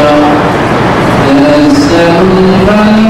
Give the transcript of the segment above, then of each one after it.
Shah, Yes, Sahu Rani.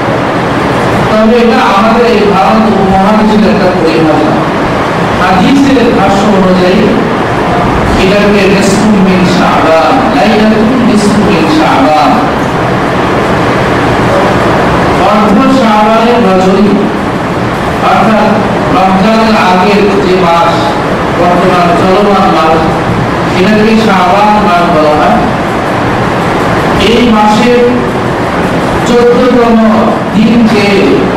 তাহলে এটা আমাদের এই ভারত উপমহাদেশের একটা পরিভাষা। হাদিসের ভাষ্য অনুযায়ী, এটাকে নিসফু মিন শাবান। লাইলাতুন নিসফু মিন শাবান। অর্ধ শাবানের রজনী, অর্থাৎ রমজানের আগের যে মাস, বর্তমান চলমান মাস এটাকে শাবান মাস বলা হয়। এই মাসের চোদ্দতম দিনকে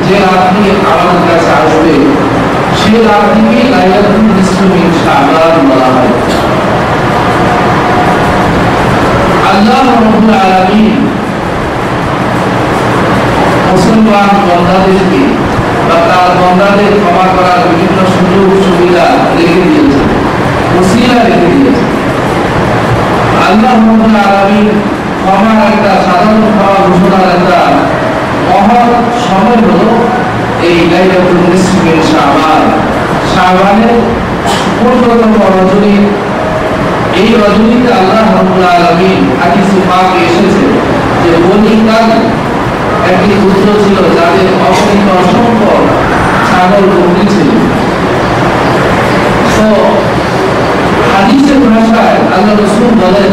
যে রাত্রি আমাদের কাছে আসবে সেই রাত্রিকে লাইলাতুল নিসফি মিন বলা হয়। আল্লাহ রাব্বুল আলামিন মুসলমান বন্দাদেরকে বা তার বন্দাদের ক্ষমা করার বিভিন্ন সুযোগ সুবিধা রেখে দিয়েছেন, ওসিলা রেখে দিয়েছেন। আল্লাহ রাব্বুল আলামিন ক্ষমার একটা সাধারণ ক্ষমা ঘোষণার একটা মহৎ সময় এই লাইলাতুল নিসফি মিন শাবান শাবানের পূর্ণতম রজনী? এই রজনীতে আল্লাহ রাব্বুল আলামিন হাদিসে পাকে এসেছে যে বনি কাল একটি পুত্র ছিল যাদের অসংখ্য অসংখ্য ছাগল বকরি ছিল। তো হাদিসের ভাষায় আল্লাহ রসুল বলেন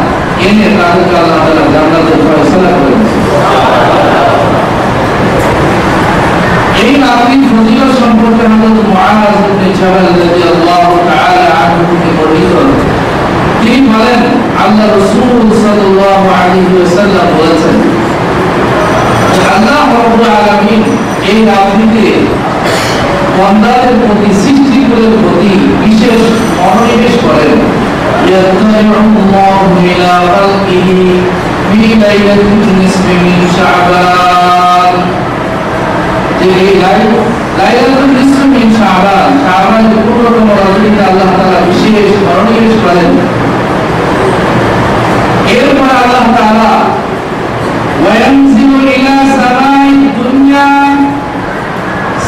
এনে তাদেরকে আল্লাহ তাআলা জান্নাতের ফয়সালা করে এই রাত্রির ফজিলত সম্পর্কে হযরত মুআজ ইবনে জাবাল রাদিয়াল্লাহু তাআলা আনহু বর্ণিত তিনি বলেন, আল্লাহ রাসূল সাল্লাল্লাহু আলাইহি ওয়াসাল্লাম বলেছেন, আল্লাহ রাব্বুল আলামিন এই রাত্রিতে বান্দাদের প্রতি সৃষ্টিকুলের প্রতি বিশেষ মনোনিবেশ করেন। يطلع الله إلى خلقه في ليلة النصف من شعبان যে এই লাইলাতুল নিসফ মিন শাবান শাবানের পূর্ণতম রজনীতে আল্লাহ তাআলা বিশেষ মনোনিবেশ করেন এরপর আল্লাহ তাআলা ওয়ায়ানজিলু ইলা সামাই দুনিয়া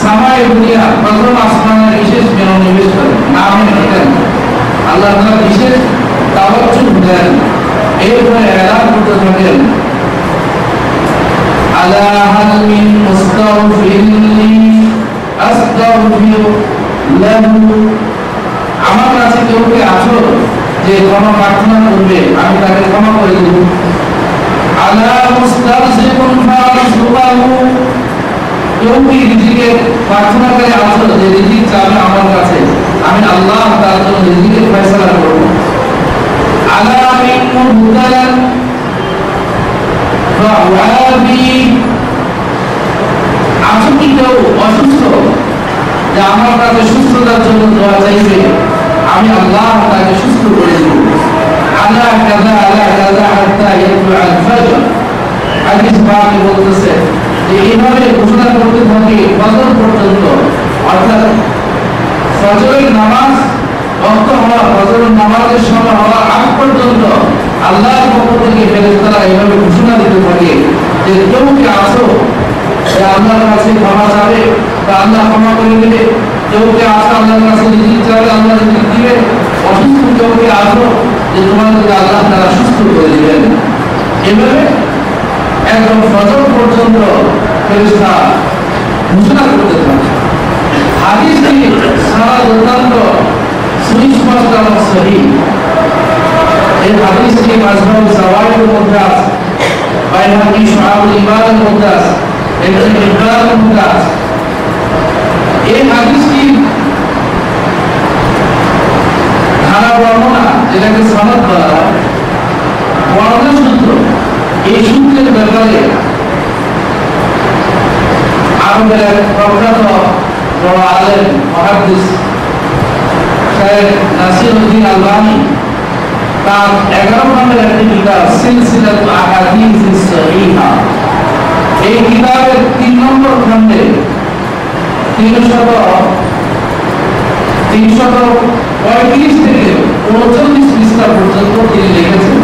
সামাই দুনিয়া প্রথম আসমানে বিশেষ মনোনিবেশ করেন নামে রাখেন আল্লাহ তারা বিশেষ তাবাচুন দেন এরপরে এলান করতে থাকেন আলা মিন মুস্তাগফিরিন আস্তাগফির লাহু। আমার কাছে কেউ কি আছো যে ক্ষমা প্রার্থনা করবে, আমি তাকে ক্ষমা করে দেব। আলা মুস্তাগফিরুন ফারসুবাহু কেউ কি প্রার্থনা করে আছো যে চাবে আমার কাছে? আমি আল্লাহ তার জন্য রিজিকের ফয়সালা করব। আলা মিন মুহতালান ফাওয়াবি। আছো কি অসুস্থ? যে আমার কাছে সুস্থতার জন্য দোয়া চাইবে, আমি আল্লাহ তাকে সুস্থ করে দেব। আল্লাহ কাজা আল্লাহ কাজা হাত্তা ইয়াতলু আল ফজর। হাদিস পাকে বলতেছে যে, এইভাবে ঘোষণা করতে থাকে ফজর পর্যন্ত, অর্থাৎ ফজরের নামাজ রক্ত হওয়া, ফজরের নামাজের সময় হওয়ার আগ পর্যন্ত আল্লাহর পক্ষ থেকে ফেরেশতারা এইভাবে ঘোষণা দিতে থাকে যে কেউ কি আসো যে আল্লাহর কাছে ক্ষমা চাবে বা আল্লাহ ক্ষমা করে দেবে। কেউ কি আসো আল্লাহর কাছে রিজিক চাবে, আল্লাহ রিজিক দিবে। অসুস্থ কেউ কি আসো যে তোমাদেরকে আল্লাহ তারা সুস্থ করে দিবেন। এভাবে একদম ফজর পর্যন্ত ফেরেশতা ঘোষণা করতে থাকে। হাদিসটি সারা অত্যন্ত সুস্পষ্ট এবং সহি। এই হাদিসটি মাজমুল জাওয়াইদের মধ্যে আছে, বাইহাকি শুআবুল ইমানের মধ্যে আছে, ইবনে হিব্বানের মধ্যে আছে। এই হাদিসটি ধারা বর্ণনা যেটাকে সনদ বলা হয় সূত্র, এই সূত্রের ব্যাপারে আমাদের প্রখ্যাত বড় আলেম মহাদিস শেখ আলবানী, তার এগারো নম্বর একটি কিতাব সিলসিলাত আহাদিস সহিহা। এই কিতাবের তিন নম্বর খণ্ডে তিনশত তিনশত পঁয়ত্রিশ থেকে উনচল্লিশ পৃষ্ঠা পর্যন্ত তিনি লিখেছেন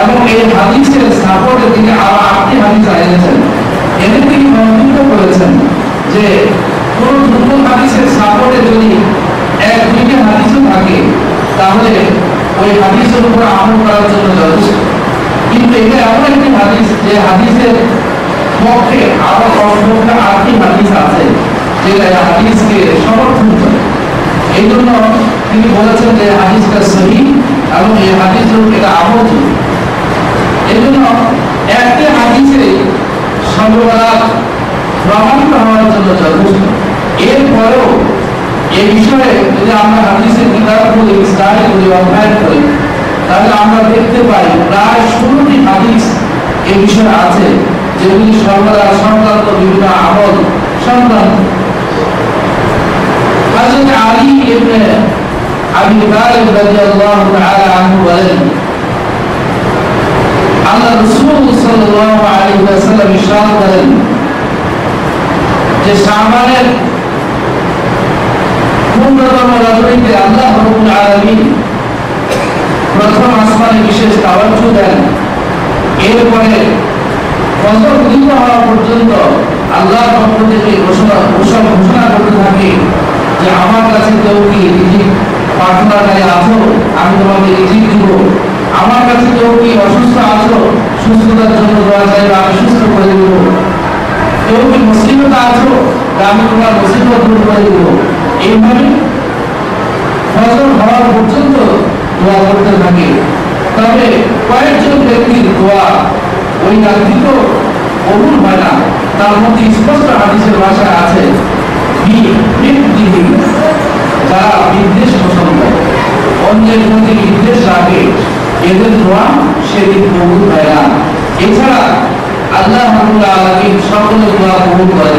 এবং এই হাদিসের সাপোর্টে তিনি আরও আটটি হাদিস এনেছেন এনে তিনি মন্তব্য করেছেন যে কোন দুটো হাদিসের সাপোর্টে যদি এক, দুইটি হাদিসও থাকে, তাহলে ওই হাদিসের উপর আমল করার জন্য যথেষ্ট। কিন্তু এটা এমন একটি হাদিস যে হাদিসের পক্ষে আরও কমপক্ষে আটটি হাদিস আছে, যেটা হাদিসকে সমর্থন করে। এই জন্য তিনি বলেছেন যে হাদিসটা সহি এবং এই হাদিস এটা আমল এই জন্য একটি হাদিসে সর্বদা প্রমাণিত হওয়ার জন্য যথেষ্ট। এরপরেও এই বিষয়ে যদি আমরা হাদিসের কিতাব করি স্টাডি করি অধ্যয়ন করি, তাহলে আমরা দেখতে পাই প্রায় ষোলোটি হাদিস এই বিষয়ে আছে, যেগুলি সর্বদা সংক্রান্ত বিভিন্ন আমল সংক্রান্ত। হযরত আলী ইবনে আবি তালিব রাদিয়াল্লাহু তাআলা আনহু বলেন, আল্লাহ রাসূল সাল্লাল্লাহু আলাইহি ওয়াসাল্লাম ইরশাদ করেন যে শাবানের পূর্ণতম রজনীতে আল্লাহ রাব্বুল আলামিন প্রথম আসমানে বিশেষ তাওয়াজ্জু দেন। এরপরে ফজর উদিত হওয়া পর্যন্ত আল্লাহর পক্ষ থেকে ঘোষণা ঘোষণা ঘোষণা করতে থাকে যে আমার কাছে কেউ কি রিজিক প্রার্থনাকারী আছো? আমি তোমাকে রিজিক দিব। আমার কাছে কেউ কি অসুস্থ আছো? সুস্থতার জন্য দোয়া চাইবে, আমি সুস্থ করে দেব। কেউ কি মুসিবত আছো? আমি তোমার মুসিবত দূর করে দেব। এইভাবে ফজর হওয়ার পর্যন্ত দোয়া করতে থাকে। তবে কয়েকজন ব্যক্তির দোয়া ওই রাত্রি কবুল হয় না তার মধ্যে স্পষ্ট হাদিসের ভাষা আছে যারা বিদ্বেষ করে অন্যের প্রতি বিদ্বেষ রাখে, এদের দোয়া সেদিন কবুল হয় না। এছাড়া আল্লাহ সকলের দোয়া কবুল করে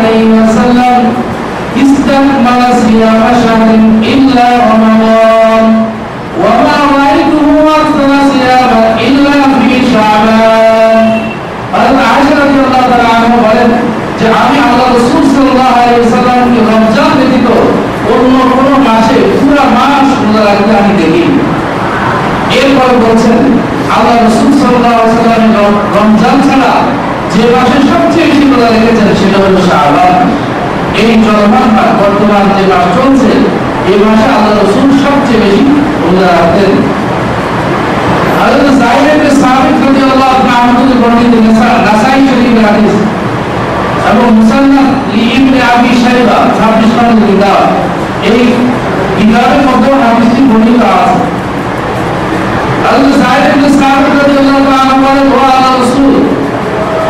যে আমি আল্লাহ রাসূল সাল্লাল্লাহু আলাইহি ওয়াসাল্লামকে রমজান ব্যতীত অন্য কোনো মাসে, পুরো মাস রোজা রাখতে আমি দেখি এরপরে বলছেন, আল্লাহ রসুল সাল্লাল্লাহু আলাইহি ওয়াসাল্লাম রমজান ছাড়া যে মাসে সবচেয়ে বেশি রোজা রেখেছেন সেটা হলো শাবান। এই চলমান বা বর্তমান যে মাস চলছে, এই মাসে আল্লাহ রসুল সবচেয়ে বেশি রোজা রাখতেন। হযরত ইবনে সাবিত রাদিয়াল্লাহু তাআলা বর্ণিত নাসাই শরীফের হাদিস। এবং মুসান্নাদ ইবনে আবি শাইবা 26 নম্বর কিতাব। এই কিতাবের মধ্যে হাদিসটি বর্ণিত আছে। হযরত সাঈদ ইবনে সাবিত রাদিয়াল্লাহু তাআলা বলেন, ও আল্লাহর রাসূল,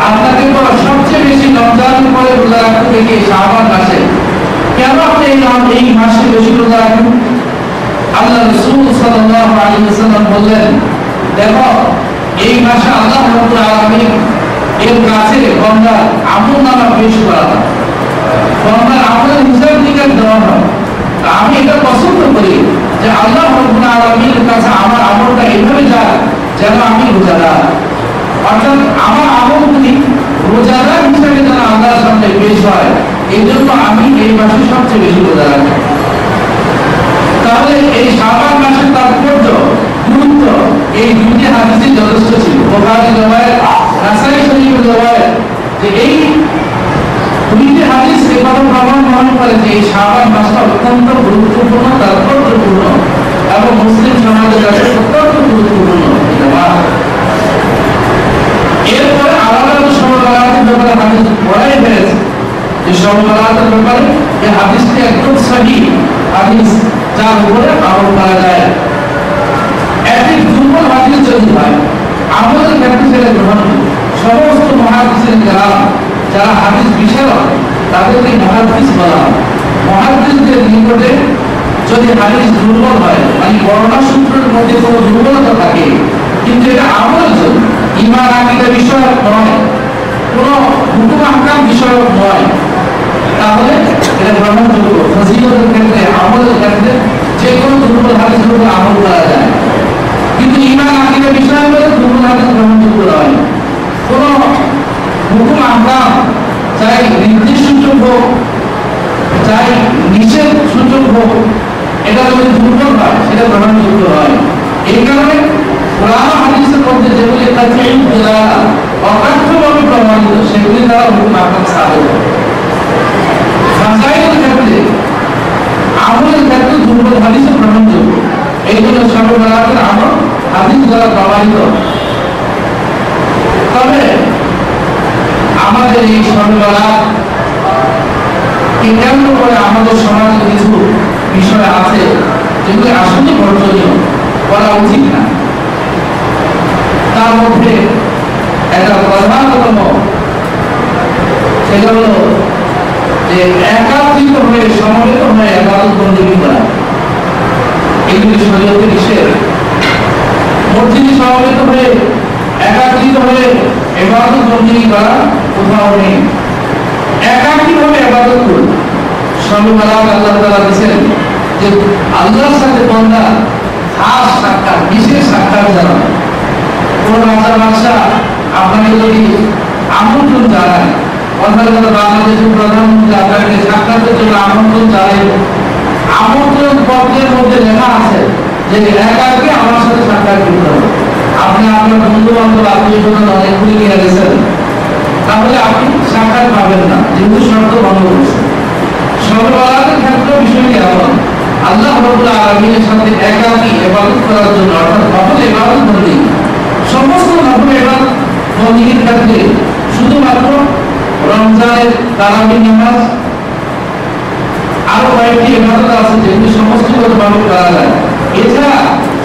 আপনাকে তো সবচেয়ে বেশি রমজানের পরে রোজা রাখতে কেন আপনি এই রম- এই মাসে বেশি রোজা রাখেন? আল্লাহ রাসূল দেখো, এই মাসে আল্লাহ রাব্বুল এর কাছে বান্দার আমল নামা পেশ করা হয়। বান্দার আমলের হিসাব নিকাশ দেওয়া হয়। আমি এটা পছন্দ করি যে আল্লাহ রাব্বুল আলামিনের কাছে আমার আমলটা এইভাবে যায় যেন আমি রোজাদার অর্থাৎ আমার আমলগুলি রোজাদার হিসেবে যেন আল্লাহর সামনে পেশ হয় এই জন্য আমি এই মাসে সবচেয়ে বেশি রোজা রাখি। তাহলে এই শাবান মাসের তাৎপর্য, গুরুত্ব এই দুটি হাদিসে যথেষ্ট ছিল। বুখারী রওয়ায়াত নাসাই শরীফের রওয়ায়াত যে এই দুইটি হাদিস কথা প্রমাণ মনে করে যে শাবান মাসটা অত্যন্ত গুরুত্বপূর্ণ, তাৎপর্যপূর্ণ এবং মুসলিম সমাজের কাছে অত্যন্ত গুরুত্বপূর্ণ। এরপরে আলাদা সমাজের ব্যাপারে হাদিস বলাই হয়েছে যে সমাজের ব্যাপারে এই হাদিসটি একদম সহি হাদিস, যার উপরে আমল করা যায় একটি দুর্বল হাদিস যদি হয় আমাদের সেটা গ্রহণ সমস্ত মহাদিসের গ্রাম যারা হাদিস বিশারক তাদেরকে মহাদিস বলা হয় নিকটে যদি হাদিস দুর্বল হয় মানে বর্ণনা সূত্রের মধ্যে কোনো দুর্বলতা থাকে, কিন্তু এটা আমল ইমান আকিদা বিষয়ক নয়, কোনো হুকুম আহকাম বিষয়ক নয়, তাহলে এটা গ্রহণযোগ্য। ফজিলতের ক্ষেত্রে, আমলের ক্ষেত্রে যে কোনো দুর্বল হাদিসের উপর আমল করা যায়। ইমান আকিদা বিষয় হলে দুর্বল হাদিস গ্রহণযোগ্য নয় কোনো হুকুম আহকাম চাই নির্দিষ্ট হোক, চাই নিষেধ হোক, এটা যদি দুর্বল হয়, সেটা গ্রহণযোগ্য হয় এই কারণে কোরআন হাদিসের মধ্যে যেগুলি থাকছে অকাঠ্যভাবে প্রমাণিত, সেগুলি দ্বারা হুকুম আকাম সাবেক ফাসাইলের ক্ষেত্রে আমলের ক্ষেত্রে দুর্বল হাদিসে গ্রহণযোগ্য। এই জন্য সর্ববেলাতের আমল। হাদিস দ্বারা প্রমাণিত? তবে আমাদের এই সর্ববেলা কেন্দ্র করে আমাদের সমাজে কিছু বিষয় আছে যেগুলি আসলে বর্জনীয় করা উচিত না। তার মধ্যে একটা প্রধানতম সেটা হলো যে একাত্রিত হয়ে সমবেত হয়ে একাদশ বন্দী করা? এগুলি শরীয়তে নিষেধ মসজিদে সমবেত হয়ে একাত্রিত হয়ে এবাদত বন্দী করা কোথাও নেই। একাকীভাবে আবাদত করুন। আল্লাহ দিয়েছেন যে আল্লাহর সাথে বান্দা খাস সাক্ষাৎ, বিশেষ সাক্ষাৎ জানাবে কোন রাজা বাদশা আপনাকে যদি আমন্ত্রণ জানায়, অর্থাৎ বাংলাদেশের প্রধানমন্ত্রী, আপনাকে সাক্ষাতের জন্য আমন্ত্রণ জানাইব আমন্ত্রণ পত্রের মধ্যে লেখা আছে যে একাকে আমার সাথে সাক্ষাৎ করতে হবে। আপনি আপনার বন্ধু বান্ধব আত্মীয় স্বজন অনেকগুলি নিয়ে গেছেন তাহলে আপনি সাক্ষাৎ পাবেন না, যেহেতু শর্ত ভঙ্গ করছে সর্ববেলাতের ক্ষেত্রে বিষয়টি এমন আল্লাহ রবুল আলমিনের সাথে একাকি এবাদত করার জন্য, অর্থাৎ নফল এবাদত বন্দী সমস্ত নফল এবাদত বন্দীর ক্ষেত্রে শুধুমাত্র রমজানের তারাবি নামাজ আরও কয়েকটি এবাদত আছে যেগুলি সমষ্টিগতভাবে করা যায়। এছাড়া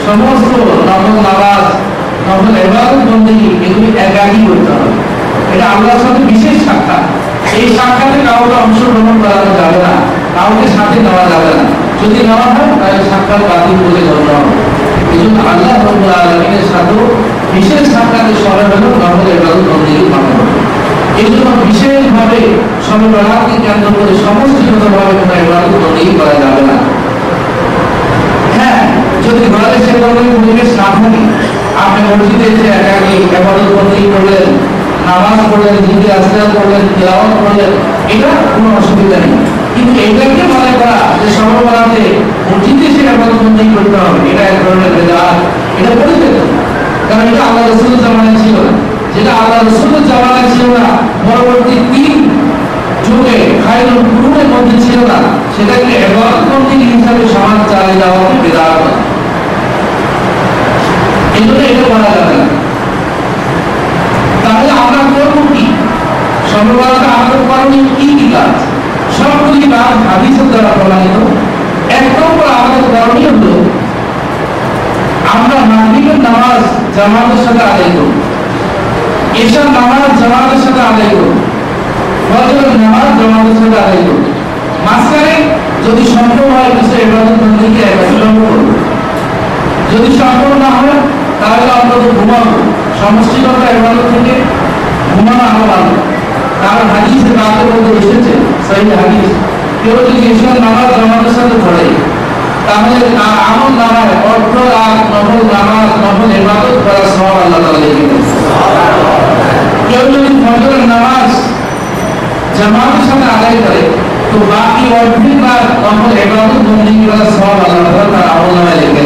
সমস্ত নফল নামাজ নফল এবাদত বন্দী এগুলি একাকি করতে হবে। এটা আল্লাহর সাথে বিশেষ সাক্ষাৎ। এই সাক্ষাতে কাউকে অংশগ্রহণ করানো যাবে না, কাউকে সাথে নেওয়া যাবে না। যদি নেওয়া হয়, তাহলে সাক্ষাৎ বাতিল বলে গণ্য হবে। এই জন্য আল্লাহ রব্বুল আলমিনের সাথেও বিশেষ সাক্ষাতে সবে হলো নফল এবাদত বন্দী মানা এই জন্য বিশেষভাবে সর্বরাতকে কেন্দ্র করে সমষ্টিগতভাবে কোনো এবাদত বন্দী করা যাবে না। যদি সে ধরনের পরিবেশ না থাকে, আপনি মসজিদে এসে একাকি এবাদত বন্দী করলেন, নামাজ পড়লেন, জিকির আজকাল করলেন, তেলাওয়াত করলেন, এটা কোনো অসুবিধা নেই। কিন্তু এটাকে মনে করা যে সর্ববেলাতে মসজিদে সে আবাদত বন্দী করতে হবে, এটা এক ধরনের বেদাত, এটা পরিচিত। কারণ এটা আল্লাহ রসুলের জামানায় ছিল যেটা আল্লাহ রসুলের জামানায় ছিল না, পরবর্তী তিন যুগে খাইরুল কুরুনের মধ্যে ছিল না, সেটাকে এবাদত বন্দী হিসাবে সমাজ চালিয়ে হবে বেদাত। তাহলে আমরা করব কি? আমাদের করণীয় কি কি কাজ? সবগুলি আমাদের সাথে আদায় করব এশার নামাজ জামাতের সাথে আদায় করব ফজরের নামাজ জামাতের সাথে আদায় করব মাঝখানে যদি সম্ভব হয় কিছু এবাদত বন্দীকে একত্রিত করব। যদি সম্ভব না হয় তাহলে অন্তত ঘুমাবো, সমষ্টিগত এবাদত থেকে ঘুমানো আরও ভালো। কারণ হাদিসে বাতের মধ্যে এসেছে সেই হাদিস, কেউ যদি এসব নামাজ জামাতের সাথে পড়ে তাহলে তার আমল নামায় অর্থ আর নফল নামাজ নফল ইবাদত করা সব আল্লাহ দেন কেউ যদি ফজরের নামাজ জামাতের সাথে আদায় করে, তো বাকি অর্ধেক বা নফল ইবাদত বন্দী করা সব আল্লাহ তাআলা তার আমল নামায় লিখে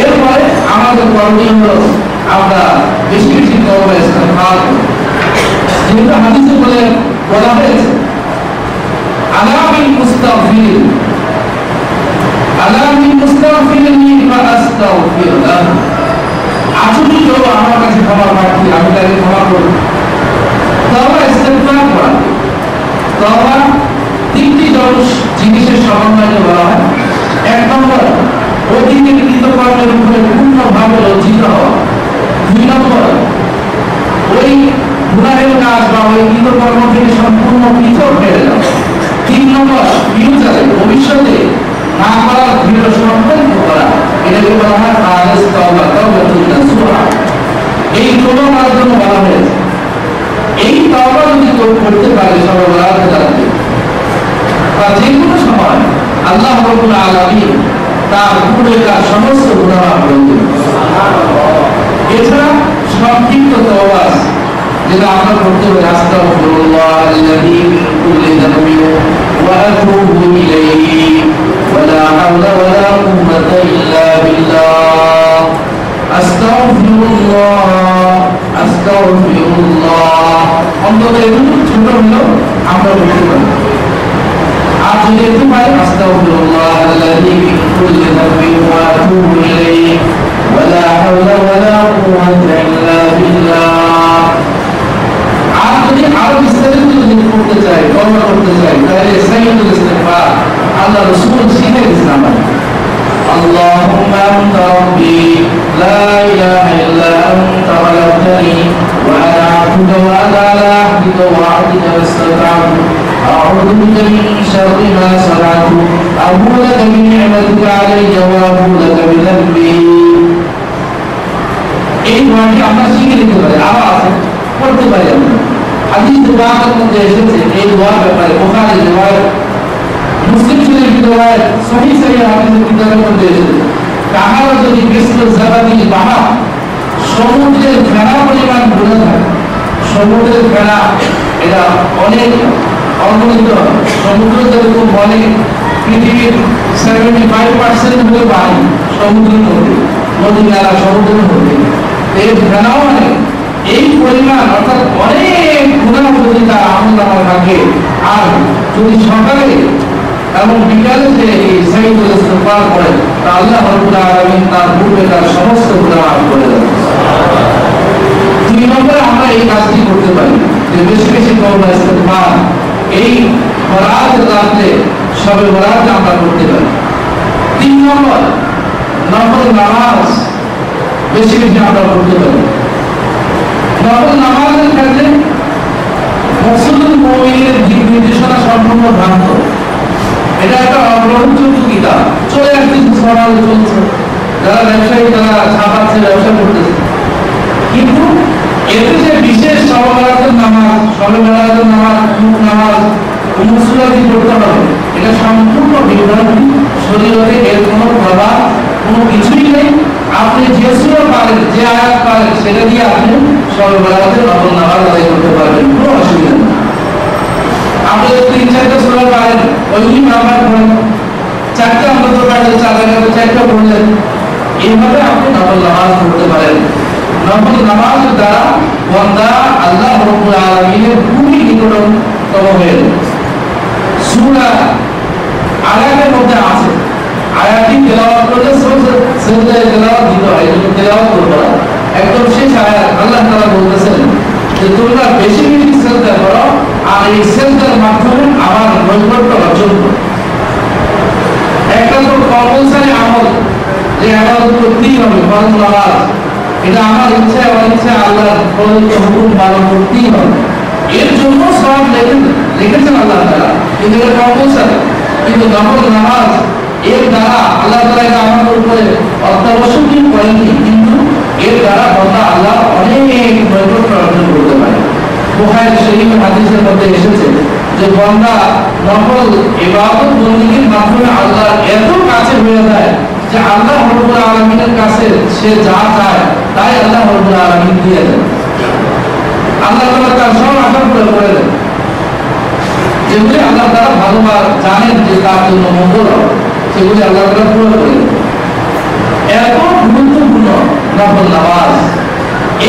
এরপরে আমাদের করণীয় আমরা বেশি কর্ম খাওয়া যেহেতু হাদিসে বলে বলা হয়েছে আলামিন মুস্তাগফির আলামিন মুস্তাগফিরনি ফা আস্তাগফির লাহু। কেউ আমার কাছে ক্ষমা প্রার্থী, আমি তাকে ক্ষমা করব। তবা ইস্তেগফার করা। তবা তিনটি জিনিসের সমন্বয়ে বলা হয়। এক নম্বর অতীতের কৃতকর্মের উপরে পূর্ণভাবে লজ্জিত দুই নম্বর ওই গুণাহের কাজ বা ওই কৃতকর্ম থেকে সম্পূর্ণ পৃথক হয়ে যাওয়া তিন নম্বর ফিউচারে ভবিষ্যতে না করার দৃঢ় সংকল্প করা এটাকে বলা হয় খালেস তওবা তওবাতুন নাসুহা এই তওবা করার জন্য বলা হয়েছে এই তওবা যদি কেউ করতে পারে সবে বরাতে বা যে কোনো সময় আল্লাহ রাব্বুল আলামিন তার পূর্বেকার সমস্ত গুনাহ করে দেবেন এছাড়া সংক্ষিপ্ত তওবা আছে, যেটা আমরা করতে পারি আস্তাগফিরুল্লাহ আল্লাযী কুল্লি যামবিন ওয়া আতুবু ইলাইহি ওয়া লা হাওলা ওয়া লা কুওয়াতা ইল্লা আমরা পারি। আর যদি একটু পাই আস্তাগফিরুল্লাহ الأرض وأتوب إليه ولا حول ولا قوة إلا بالله عقل عرب استند للقرد زي قوم القرد زي قال سيد الاستغفار على رسول سيد الإسلام اللهم أنت ربي لا إله إلا أنت غلبتني وأنا عبدك وأنا على عهدك ووعدك ما استطعت أعوذ بك من شر ما صنعت أبو لك بنعمتك علي وأبو لك بذنبي এই দোয়াটি আমরা শিখে নিতে পারি আরো আছে করতে পারি আমরা হাদিস দোয়ার মধ্যে এসেছে এই দোয়ার ব্যাপারে বুখারী রিওয়ায়াত মুসলিম শরীফ রিওয়ায়াত সহিহ সহিহ হাদিসের কিতাবের মধ্যে এসেছে কাহার যদি বিষ্ণু জাবাদি বাহা সমুদ্রের ফেনা পরিমাণ বোঝা থাকে সমুদ্রের ফেনা এটা অনেক অগণিত সমুদ্র যেরকম বলে পৃথিবীর সেভেন্টি ফাইভ পার্সেন্ট হলো পানি সমুদ্রের মধ্যে নদী নালা সমুদ্রের মধ্যে এই ফেনাও অনেক এই পরিমাণ অর্থাৎ অনেক গুণা যদি তার আমল আমার থাকে আর যদি সকালে এবং বিকালে যে এই সাইদুল ইস্তেগফার করে তা আল্লাহ রাব্বুল আলামিন তার পূর্বে তার সমস্ত গুনাহ মাফ করে দেন দুই নম্বরে আমরা এই কাজটি করতে পারি। যে বেশি বেশি তওবা ইস্তেগফার এই বরাত রাতে সবে বরাতে আমরা করতে পারি। তিন নম্বর, নফল নামাজ বেশি বেশি আমরা করতে পারি। নফল নামাজের ক্ষেত্রে মুসলিম মুমিনের দিক নির্দেশনা সম্পূর্ণ ভ্রান্ত। এটা একটা অগ্রহণযোগ্য কিতাব। চলে আসছে সমাজে চলছে। যারা ব্যবসায়ী তারা ছাপাচ্ছে, ব্যবসা করতেছে। কিন্তু এতে যে বিশেষ সর্ববেলাতের নামাজ সর্ববেলাতের নামাজ মুখ নামাজ মুসুলাতি করতে হবে এটা সম্পূর্ণ বিভ্রান্তি শরীরে এর কোনো প্রভাব, কোনো কিছুই নেই। আপনি যে সুরা পারেন, যে আয়াত পারেন, সেটা দিয়ে আপনি সর্ববেলাতে নকল নামাজ আদায় করতে পারবেন। কোনো অসুবিধা নেই। আপনি তিন চারটা সুরা পারেন, ওইগুলি ব্যবহার করেন চারটা অন্তত পারলে চার এগারো চারটা পড়লেন। এইভাবে আপনি নকল নামাজ পড়তে পারেন। নকল নামাজের দ্বারা বন্দা আল্লাহ রব্বুল আলামিনের খুবই নিকটতম হয়ে যায়। সূরা আয়াতের মধ্যে আছে। আয়াতটি তেলাওয়াত করলে সেজদায় তেলাওয়াত দিতে হয় যদি তেলাওয়াত করবে একদম শেষ আয়াত আল্লাহ তাআলা বলতেছেন যে, তোমরা বেশি বেশি সেজদা করো, আর এই সেজদার মাধ্যমে আমার নৈকট্য অর্জন করো। একটা তো কম্পালসারি আমল, যে আবাদত করতেই হবে ফরজ নামাজ। এটা আমার ইচ্ছা আমার ইচ্ছা, আল্লাহর প্রদত্ত হুকুম পালন করতেই হবে। এর জন্য সব লেখেন লিখেছেন আল্লাহ তাআলা। কিন্তু এটা কম্পালসারি। কিন্তু নফল নামাজ এর দ্বারা আল্লাহ এটা আমাদের উপরে অত্যাবশ্যকীয় করেননি, কিন্তু এর দ্বারা বান্দা আল্লাহ অনেক নৈকট্য অর্জন করতে পারে। বুখারী শরীফ হাদিসের মধ্যে এসেছে যে বান্দা নফল ইবাদত বন্দেগীর মাধ্যমে আল্লাহর এত কাছে হয়ে যায় যে আল্লাহ রব্বুল আলামিনের কাছে সে যা চায় তাই আল্লাহ রব্বুল আলামিন দিয়ে দেন। আল্লাহ তাআলা তার সব আশা পুরো করে দেন। যেগুলি আল্লাহ তাআলা ভালোবার জানেন যে তার জন্য মঙ্গল হবে। সেগুলি আল্লাহ তাআলা পুরো করে দেন এত গুরুত্বপূর্ণ নফল নামাজ।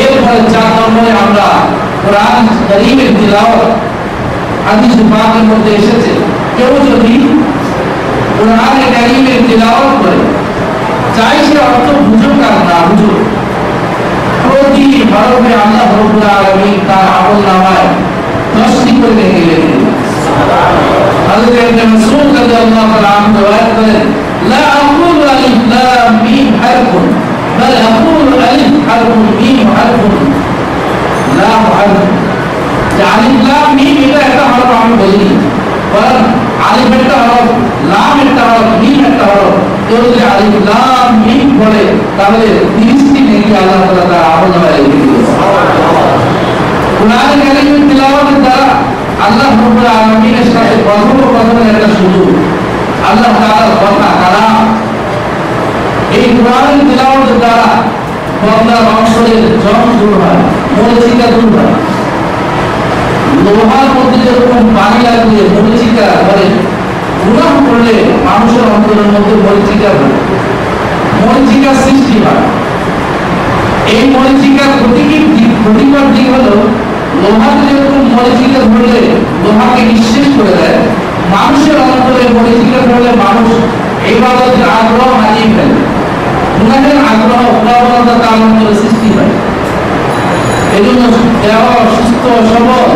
এরপরে চার নম্বরে আমরা কোরআন করিমের তিলাওয়াত, হাদিস পাকের মধ্যে এসেছে। কেউ যদি কোরআনে কারীমের তিলাওয়াত করে, চাই সে অর্থ বুঝুক আর না বুঝুক। প্রতি হরফে আল্লাহ রব্বুল আলামিন তার আমল নামায় দশটি করে রেখে গেলেন হযরত ইবনে মাসউদ রাদিয়াল্লাহু তাআলা আনহু রওয়ায়াত করেন লা আকুলু আলিফ লাম মিম হারফুন بل أقول ألف حرف ميم حرف لام حرف যে আলিফ লাম মিম এটা একটা হরফ আমি বলিনি বলেন আলিফ একটা হরফ লাম একটা হরফ মিম একটা হরফ কেউ যদি আলিফ লাম মিম বলে তাহলে তিরিশটি নেকি আল্লাহ তাআলা তার আমল নামায় লিখে দিবে কোরআন কারীমের তিলাওয়াতের দ্বারা আল্লাহ রব্বুল আলামিনের সাথে কথোপকথনের একটা সুযোগ। আল্লাহ তাআলার কথা, কালাম। এই কোরআনের তিলাওয়াতের দ্বারা বান্দার অন্তরের জম দূর হয়, মরিচিকা দূর হয়। লোহার মধ্যে যেরকম পানি লাগলে মরিচিকা ধরে গুনাহ করলে মানুষের অন্তরের মধ্যে মরিচিকা ধরে মরিচিকা সৃষ্টি হয়। এই মরিচিকার ক্ষতিকর দিক ক্ষতিকর দিক হলো লোহাতে যেরকম মরিচিকা ধরলে লোহাকে নিঃশেষ করে দেয়, মানুষের অন্তরে মরিচিকা ধরলে মানুষ এই আগ্রহ হারিয়ে ফেলে। গুণাহের আগ্রহ প্রবণতা তার অন্তরে সৃষ্টি হয়। এই জন্য দেহ সুস্থ সবল,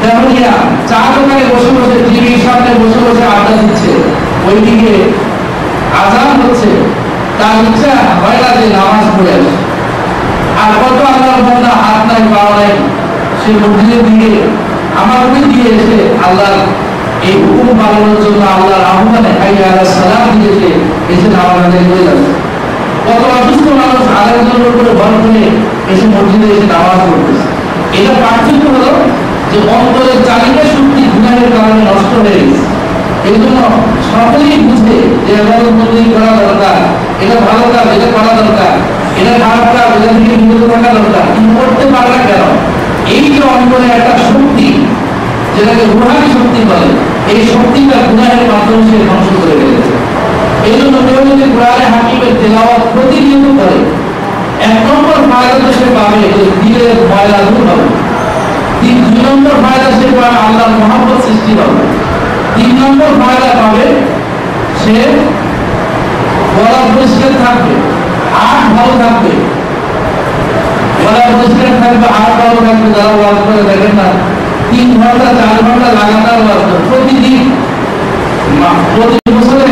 দেহরিয়া, চা দোকানে বসে বসে, টিভির সামনে বসে বসে আড্ডা দিচ্ছে। ওইদিকে আজান হচ্ছে, তার ইচ্ছা হয় না যে নামাজ পড়ে আসে। আর কত আল্লাহর বান্দা হাত নাই পা নাই, সে মসজিদের দিকে আমার ওই দিয়ে এসে আল্লাহর এই হুকুম পালনের জন্য আল্লাহর আহ্বানে হাইয়া সালাম দিয়েছে, এসে নামাজ করে যাচ্ছে কত অসুস্থ মানুষ আরেকজনের উপরে ভর করে এসে মসজিদে এসে নামাজ পড়তেছে। এটা পার্থক্য হলো যে অন্তরের চালিকা শক্তি গুণাহের কারণে নষ্ট হয়ে গেছে। এই জন্য সকলেই বুঝে যে এবাদত বন্দী করা দরকার। এটা ভালো কাজ, এটা করা দরকার। এটা খারাপ কাজ, এটা থেকে বিরত থাকা দরকার। করতে পারে কেন? এই যে অন্তরে একটা শক্তি, যেটাকে রুহানি শক্তি বলে, এই শক্তিটা গুণাহের মাধ্যমে সে ধ্বংস করে ফেলেছে। এই জন্য কেউ যদি কোরআনে হাকিমের তেলাওয়াত প্রতিনিয়ত করে। এক নম্বর ফায়দা তো সে পাবে যে দিলের ময়লা দূর হবে। দুই নম্বর ফায়দা সে পাবে আল্লাহর মহাব্বত সৃষ্টি হবে। তিন নম্বর ফায়দা পাবে, সে গলা পরিষ্কার থাকবে আট ভালো থাকবে। গলা পরিষ্কার থাকবে আট ভালো থাকবে, যারা ওয়াজ করে দেখেন না, তিন ঘণ্টা, চার ঘণ্টা লাগাতার ওয়াজ করে, প্রতিদিন। প্রতি বছরে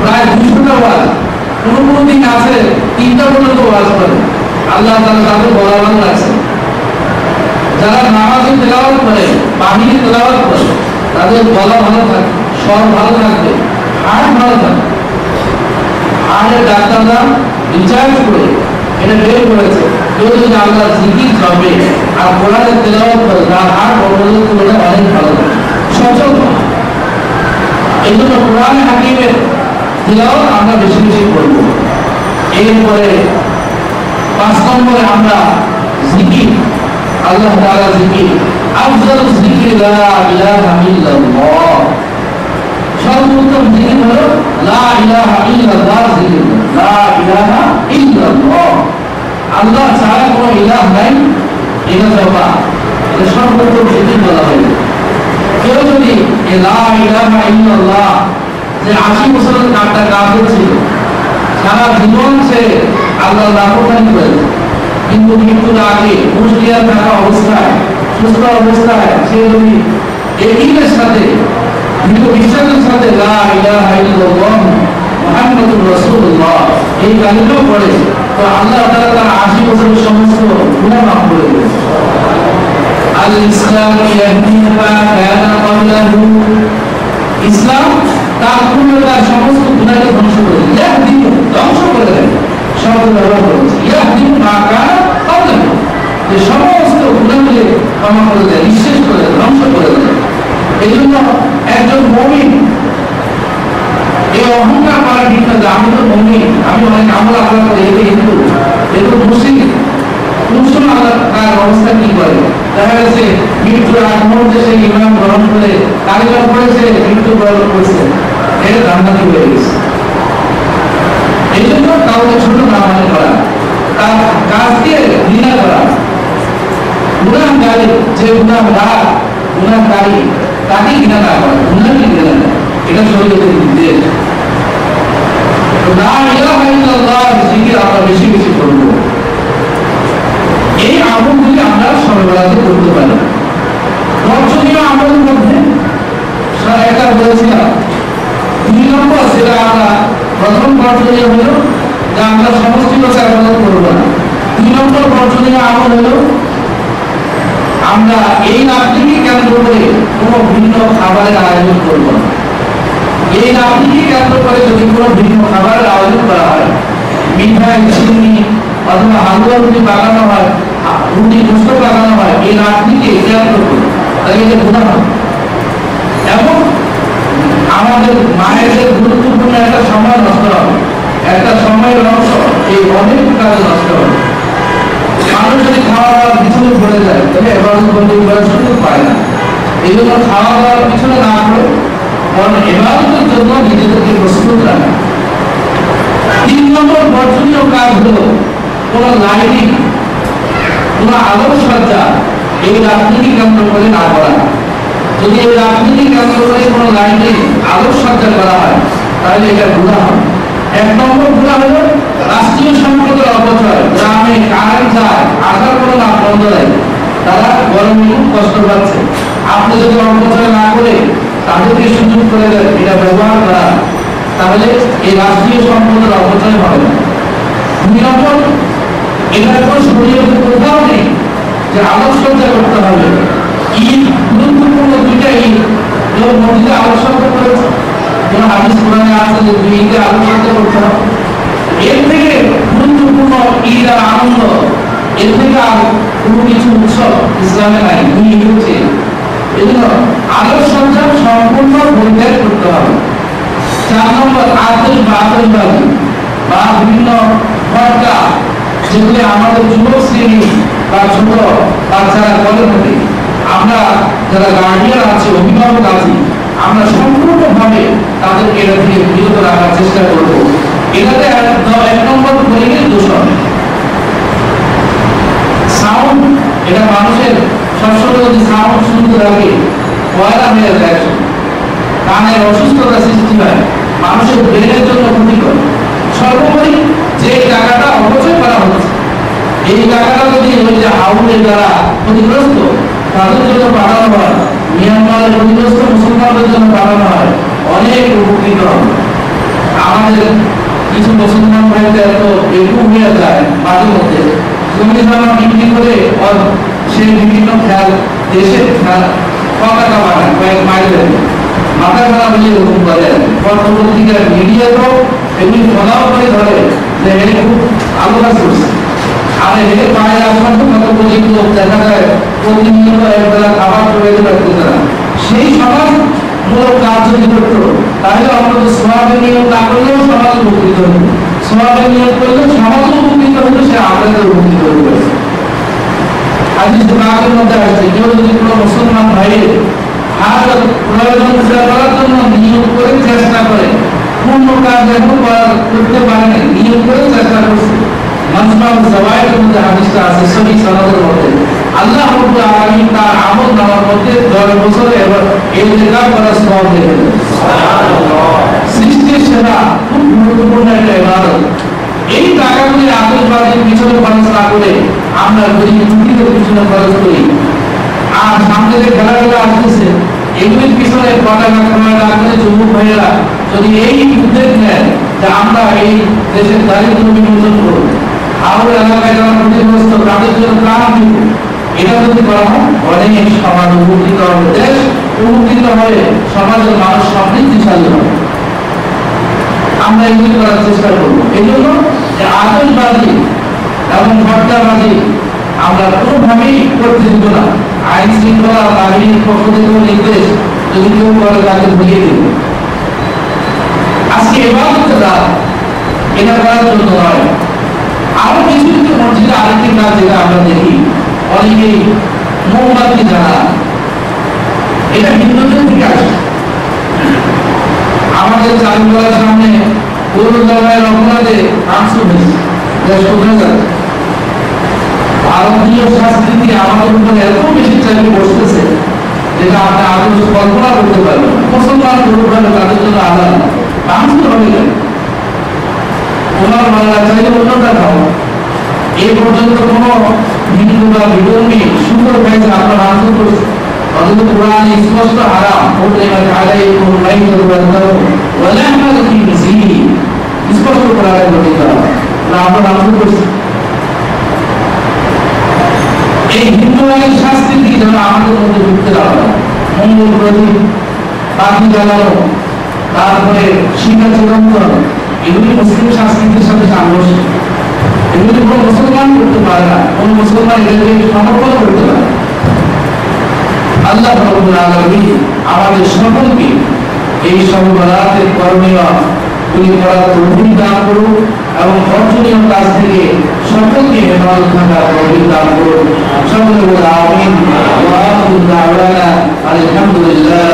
প্রায় দুশোটা ওয়াজ কোন কোন দিন আছে, তিনটা পর্যন্ত ওয়াজ করে। আল্লাহ তাআলা তাদের বলা রাখছে যারা নামাজে তেলাওয়াত করে বাহিনী তেলাওয়াত করে তাদের গলা ভালো থাকবে স্বর ভালো থাকবে, হাড় ভালো থাকবে হাড়ের ডাক্তাররা রিচার্জ করে, এটা বের করেছে, কেউ যদি আল্লাহ জিকির জপে আর কোরআনের তেলাওয়াত করে, তার হাড় অন্যদের তুলনায় অনেক ভালো থাকে। সচল। এই জন্য কোরআন হাকিমের তিলাওয়াত আমরা বেশি বেশি করব। এরপরে পাঁচ নম্বরে আমরা জিকির আল্লাহ তাআলা জিকির আফজাল জিকির লা ইলাহা ইল্লাল্লাহ। সর্বোত্তম জিকির হলো লা ইলাহা ইল্লাল্লাহ জিকির লা ইলাহা ইল্লাল্লাহ। আল্লাহ ছাড়া কোনো ইলাহ নাই। এটা জবা এটা সর্বোত্তম জিকির বলা হয় কেউ যদি এ লা ইলাহা ইল্লাল্লাহ যে আশি বছরের কাটা কাফের ছিল, সারা জীবন সে আল্লাহ লাভবানি করেছে। কিন্তু মৃত্যুর আগে মুসলিয়া থাকা অবস্থায়, সুস্থ অবস্থায় সে যদি একিনের সাথে দৃঢ় বিশ্বাসের সাথে লা ইলাহা ইল্লাল্লাহ মুহাম্মাদুর রাসূলুল্লাহ। এই কালিমা পড়ে, তো আল্লাহ তাআলা তার 80 বছরের সমস্ত গুনাহ মাফ করে দেন আল ইসলাম ইয়াহদি মা কানা ক্বাবলাহু। ইসলাম তার পূর্বতার সমস্ত গুনাহকে ধ্বংস করে দেয়। ইয়াহদি ধ্বংস করে দেয়। শব্দ ব্যবহার করেছে ইয়াহদি মা কানা যে সমস্ত গুণাগুলি ক্ষমা করে দেয়, নিঃশেষ করে দেয়, ধ্বংস করে দেয়। এই জন্য একজন মমিন, এই অহংকার করা ঠিক না যে আমি তো মমিন, আমি অনেক আমল আল্লাহ করে এতে হিন্দু। এতে মুসলিম। মুসলিম আল্লাহ তার অবস্থা কি করে? দেখা গেছে, মৃত্যুর আগ মুহূর্তে ইমাম গ্রহণ করে কালিমা পড়েছে, মৃত্যু গ্রহণ করেছে। এটা জান্নাতি হয়ে গেছে। এই জন্য কাউকে ছোট না মনে করা তার কাজকে ঘৃণা করা। গুণাহকারী যে গুণাহগার গুণাহকারী তাকে ঘৃণা না করা গুণাকে ঘৃণা এটা শরীরের নির্দেশ আমরা বেশি বেশি করব। এই আমলগুলি আমরা সর্বরাতে করতে পারি। দর্শনীয় আমলের মধ্যে একটা বলেছিলাম, দুই নম্বর যেটা আমরা প্রথম দর্শনীয় হলো যে আমরা সমষ্টিগত আবাদত করব না। দুই নম্বর দর্শনীয় আমল হলো আমরা এই রাত্রিকে কেন্দ্র করে কোনো ভিন্ন খাবারের আয়োজন করব না? এই রাত্রিকে কেন্দ্র করে যদি কোনো ভিন্ন খাবারের আয়োজন করা হয়, মিঠাই, চিনি অথবা হালুয়া রুটি বানানো হয় রুটি গোস্ত বানানো হয়, এই রাত্রিকে কেন্দ্র করে তাহলে এটা গুণা হবে এবং আমাদের মায়েদের গুরুত্বপূর্ণ একটা সময় নষ্ট হবে। একটা সময়ের অংশ এই অনেক কাজে নষ্ট হবে। কোন লাইটিং কোন এই রাজনীতি কেন্দ্র করে যদি এই রাজনীতি কেন্দ্র করে কোন লাইটিং আলোকসজ্জা করা হয়, তাহলে এটা গুণা হবে এক রাষ্ট্রীয় সম্পদের বন্ধ দেয় তারা গরমে কষ্ট পাচ্ছে। আপনি যদি অপচয় না করে তাদেরকে সুযোগ করে দেন এটা ব্যবহার করা। তাহলে এই রাষ্ট্রীয় সম্পদের অপচয় হবে না। নম্বর এটার কোনো শরীরে কোথাও নেই যে আলোকসজ্জা করতে হবে। ঈদ, গুরুত্বপূর্ণ দুইটা ঈদ। যেমন মসজিদে আলোকসজ্জা করেছে যেমন হাদিস কোরআনে আছে যে দুই ঈদে আলোকসজ্জা করতে হবে। এর থেকে গুরুত্বপূর্ণ ঈদ আর আনন্দ এর থেকে আর কোনো কিছু উৎসব ইসলামে নাই দুই হচ্ছে এই জন্য আলোকসজ্জা সম্পূর্ণ পরিত্যাগ করতে হবে। চার নম্বর আতস বা আতসবাজি বা বিভিন্ন ফটকা যেগুলি আমাদের যুবক শ্রেণি বা ছোট বাচ্চারা করে থাকে। আমরা যারা গার্ডিয়ান আছে, অভিভাবক আছি, আমরা সম্পূর্ণভাবে তাদেরকে এটা থেকে বিরত রাখার চেষ্টা করব। এটাতে এক নম্বর পরিবেশ দূষণ। সাউন্ড, এটা মানুষের সবসময় যদি সাউন্ড শুনতে থাকে পয়লা হয়ে যায়। কানের অসুস্থতা সৃষ্টি হয়, মানুষের ব্রেনের জন্য ক্ষতিকর। সর্বোপরি যে টাকাটা অপচয় করা হচ্ছে, এই টাকাটা যদি ওই যে হাউনের দ্বারা ক্ষতিগ্রস্ত, তাদের জন্য পাঠানো হয়, মিয়ানমারের ক্ষতিগ্রস্ত মুসলমানদের জন্য পাঠানো হয়, অনেক উপকৃত আমাদের কিছু মুসলমান ভাইদের এত বেকুব হয়ে যায় মাঝে মধ্যে। জমি বিক্রি করে ওর- সে বিভিন্ন খেয়াল দেশের খেয়াল পতাকা বানায় কয়েক মাইলের মাথা মিডিয়া খুব আলোচনা করছে আর গরিব লোক দেখা যায়, প্রতিনিয়ত একবেলা তারা। সেই সমাজ মূলক কাজ যদি করতো তাহলে অন্তত নিয়ম না করলেও সমাজ উপকৃত হতো সমাজের নিয়ম করলেও সমাজ উপকৃত হতো সে আমাদের উপকৃত হতে হাদিস বাগের মধ্যে আসছে কেউ যদি কোনো মুসলমান ভাইয়ের হাজত প্রয়োজন করার জন্য নিয়োগ করে চেষ্টা করে, পূর্ণ কাজ এখন করতে পারে না নিয়োগ করে চেষ্টা করছে। মাজমাউ জাওয়ায়ের মধ্যে হাদিসটা আছে, সহি সনদের মধ্যে। আল্লাহ রাব্বুল আলামিন তার আমল নামার মধ্যে 10 বছর এবার ইন্তেকাল করার সওয়াব দেন সৃষ্টির সেবা খুব গুরুত্বপূর্ণ একটা ইবাদত। এই টাকাগুলি আতশবাজির পিছনে খরচ না করে আমরা গরিব দুঃখীদের পিছনে খরচ করি। আর সামনে যে খেলাধুলা আসতেছে, এগুলির পিছনে পতাকা যুবক ভাইয়েরা যদি এই উদ্যোগ নেয় যে আমরা এই দেশের দারিদ্র বিমোচন করব। হাওড় এলাকায় যারা ক্ষতিগ্রস্ত, তাদের জন্য প্রাণ দিব। এটা যদি করা হয়, অনেক সমাজ উপকৃত হবে দেশ উপকৃত হয়ে সমাজের মানুষ সমৃদ্ধিশালী হবে। আমরা এগুলি করার চেষ্টা করব। এই জন্য যে আতশবাজি এবং ভট্টাবাজি আমরা কোনোভাবেই করতে দিব না। আইন শৃঙ্খলা বাহিনীর পক্ষ থেকে নির্দেশ যদি কেউ করে, তাকে ভুলিয়ে দেব। আজকে এবার এটা করার জন্য নয়। আরও কিছু কিছু মসজিদে আরেকটি কাজ যেটা আমরা দেখি। অনেকেই মোমবাতি জ্বালা এটা হিন্দুদের থেকে আসে আমাদের চারুকলার সামনে গৌরদলায় রঘুনাথে মাংস হয়েছে ভারতীয় সংস্কৃতি আমাদের উপরে এত বেশি বসতেছে যেটা আপনি আদৌ কল্পনা করতে পারবেন তাদের জন্য আলাদা হবে কেন তোমার বাংলা চাইলে অন্যটা এ পর্যন্ত কোনো হিন্দু বা বিধর্মী সুন্দর হয়েছে, আপনার মাংস করছে অথচ কোরআন স্পষ্ট হারাম حرمت عليكم الميتة ولحم الخنزير স্পষ্ট কোরআনের বর্ণিত না আমরা মাংস করছি এই হিন্দুয়ানের সংস্কৃতি যেন আমাদের মধ্যে ঢুকতে দেওয়া হয় মঙ্গল প্রদীপ পাখি জ্বালানো তারপরে শিক্ষা চিরন্তন এগুলি মুসলিম সংস্কৃতির সাথে সাংঘর্ষিক এগুলি কোনো মুসলমান করতে পারে না কোন মুসলমান এদেরকে সমর্পণ করতে পারে না। আল্লাহ রব্বুল আলামিন আমাদের সকলকে এই সর্বরাতের করণীয় গুলি করার তৌফিক দান করুন এবং অর্জনীয় কাজ থেকে সকলকে হেফাজত থাকার তৌফিক দান করুন। সকলে বলে আমিন ওয়া আখিরু দাওয়ানা আলহামদুলিল্লাহ